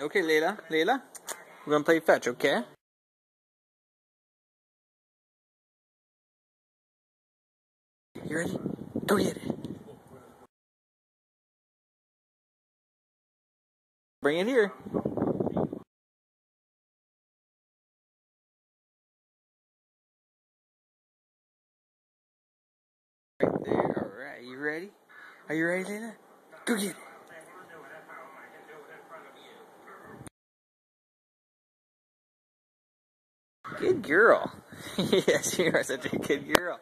Okay, Layla. Layla, we're gonna play fetch, okay? You ready? Go get it. Bring it here. Right there. All right. You ready? Are you ready, Layla? Go get it. Good girl. yes, you are such a good girl.